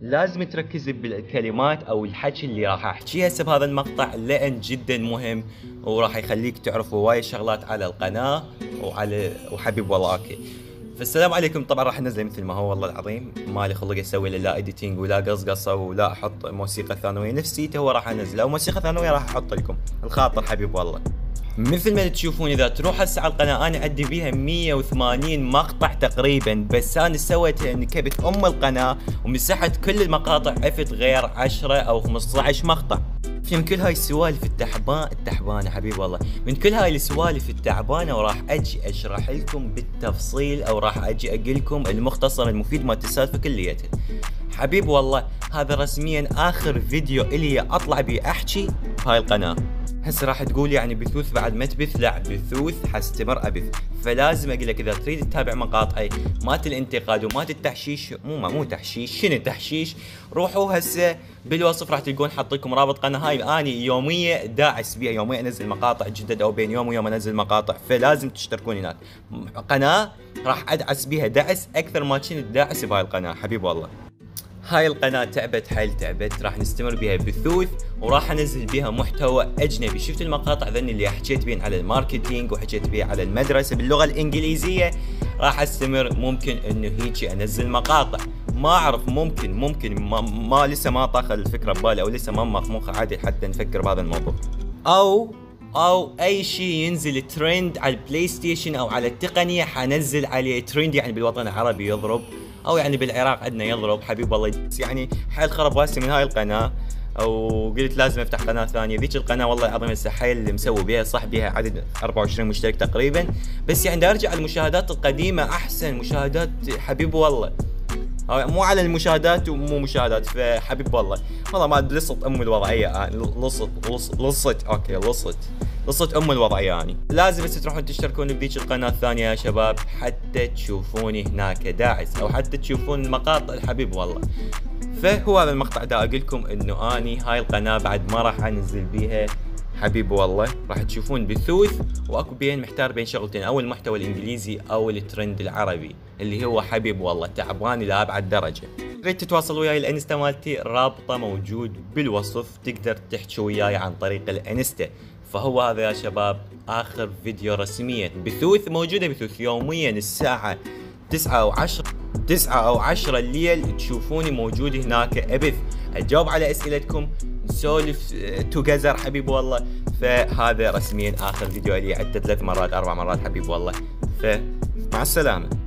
لازم تركز بالكلمات أو الحكي اللي راح احكيه هسه بهذا المقطع لأن جدا مهم وراح يخليك تعرف وايد شغلات على القناة وعلى وحبيب والله okay فالسلام عليكم. طبعا راح انزل مثل ما هو والله العظيم. مالي خلق أسوي لا editing ولا قصقصة ولا أحط موسيقى ثانوية. نفسيته هو راح انزله وموسيقى ثانوية راح أحط لكم. الخاطر حبيب والله. مثل ما تشوفون إذا تروح هسه على القناة أنا عندي بيها 180 مقطع تقريبا بس أنا سويت نكبت أم القناة ومسحت كل المقاطع عفت غير 10 أو 15 مقطع. من كل هاي السوالف التحبان التحبانة حبيب والله. من كل هاي السوالف التعبانة وراح أجي أشرح لكم بالتفصيل أو راح أجي أقول لكم المختصر المفيد مالت السالفة كليتها. حبيب والله هذا رسميا آخر فيديو إلي أطلع بيه أحكي بهاي القناة. هسه راح تقول يعني بثوث بعد ما تبث لا بثوث حستمر ابث فلازم أقول لك إذا تريد تتابع مقاطعي مات الانتقاد ومات التحشيش مو مو تحشيش. شنو تحشيش؟ روحوا هسه بالوصف راح تلقون حاط لكم رابط قناة. هاي أني يومية داعس بيها. يوميا أنزل مقاطع جدد أو بين يوم ويوم أنزل مقاطع. فلازم تشتركون هناك. قناة راح أدعس بيها. دعس أكثر ما كنت داعس بهاي القناة. حبيب والله. هاي القناة تعبت حيل تعبت راح نستمر بها بثوث وراح أنزل بها محتوى أجنبي. شفت المقاطع ذني اللي حكيت بين على ال marketing وحكيت بها على المدرسة باللغة الإنجليزية؟ راح أستمر. ممكن إنه هيجي أنزل مقاطع. ما أعرف ممكن ممكن ما, ما لسه ما طاخ الفكرة ببالي أو لسه ما مخ عادي حتى نفكر بهذا الموضوع. أو أو أي شيء ينزل ترند على ال PlayStation أو على التقنية حنزل عليه ترند يعني بالوطن العربي يضرب. أو يعني بالعراق عندنا يضرب حبيب الله. يعني حيل خرب راسي من هاي القناة أو قلت لازم أفتح قناة ثانية. ذيك القناة والله العظيم هسه حيل مسوي بها صح بها عدد 24 مشترك تقريبا. بس يعني أرجع المشاهدات القديمة أحسن مشاهدات حبيب والله. مو على المشاهدات ومو مشاهدات فحبيب والله. والله ما لصت ام الوضعية. لصت لصت. أوكي لصت. قصة أم الوضعية يعني. لازم بس تروحون تشتركون بذيك القناة الثانية يا شباب حتى تشوفوني هناك داعس أو حتى تشوفون المقاطع. الحبيب والله. فهو هذا المقطع دا أقول لكم إنه أني هاي القناة بعد ما راح أنزل بيها. حبيب والله راح تشوفون بثوث وأكو بين محتار بين شغلتين أو المحتوى الإنجليزي أو الترند العربي اللي هو حبيب والله تعباني لابعد درجة. تريد تتواصل وياي ال Insta مالتي؟ رابطه موجود بالوصف تقدر تحكي وياي عن طريق ال Insta. فهو هذا يا شباب آخر فيديو رسميا. بثوث موجودة بثوث يوميا الساعة 9 أو 10 9 أو 10 الليل. تشوفوني موجود هناك. أبث أجاوب على أسئلتكم. نسولف توجذر حبيب والله. فهذا رسميا آخر فيديو لي عدت ثلاث مرات أربع مرات حبيب والله. فمع السلامة.